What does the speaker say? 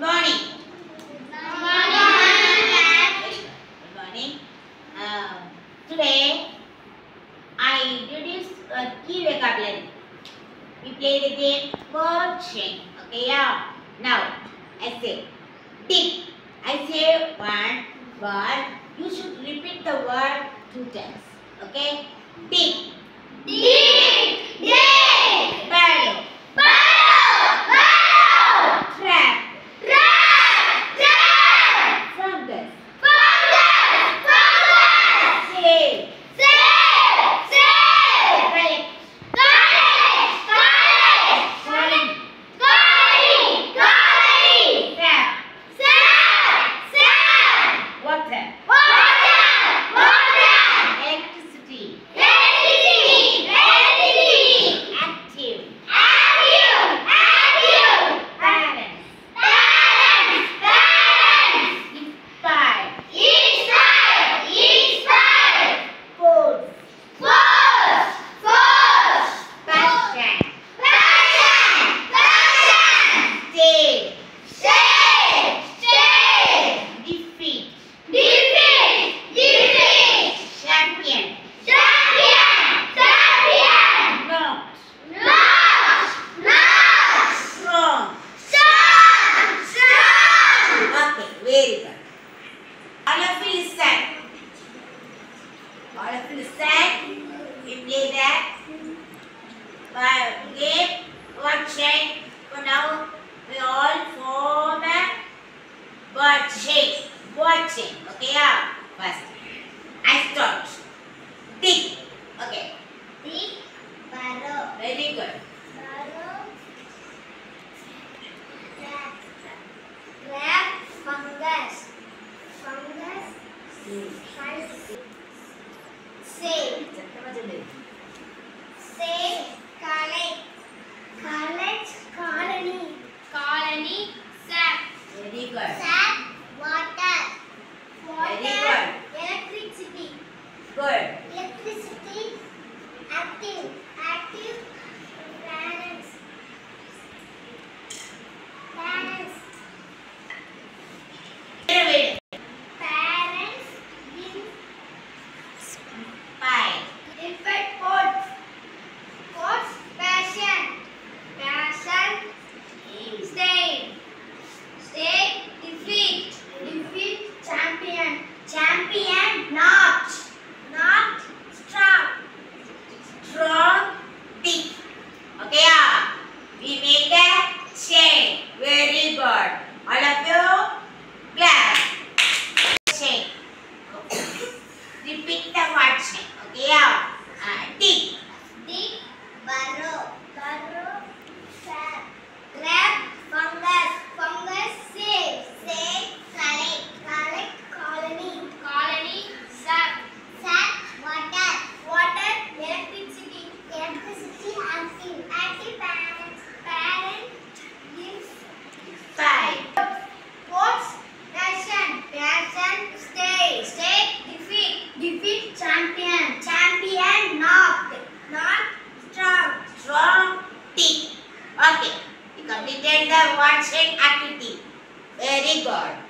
Good morning. Good. Good morning. Uh, today, I introduce a key vocabulary. We play the game word chain. Okay, yeah. Now, I say dig. I say one word. You should repeat the word two times. Okay? Dig. All of you listen. All of you listen. We play that. Game, word chain. For now, we all form a word shape. Watching. Okay, yeah. First, I start. Dig. Okay, very good. Fungus. Fungus. Jalebi ಸೇ ಕಾಳೆ college colony colony sap very good teeth. Okay. You completed the word chain activity. Very good.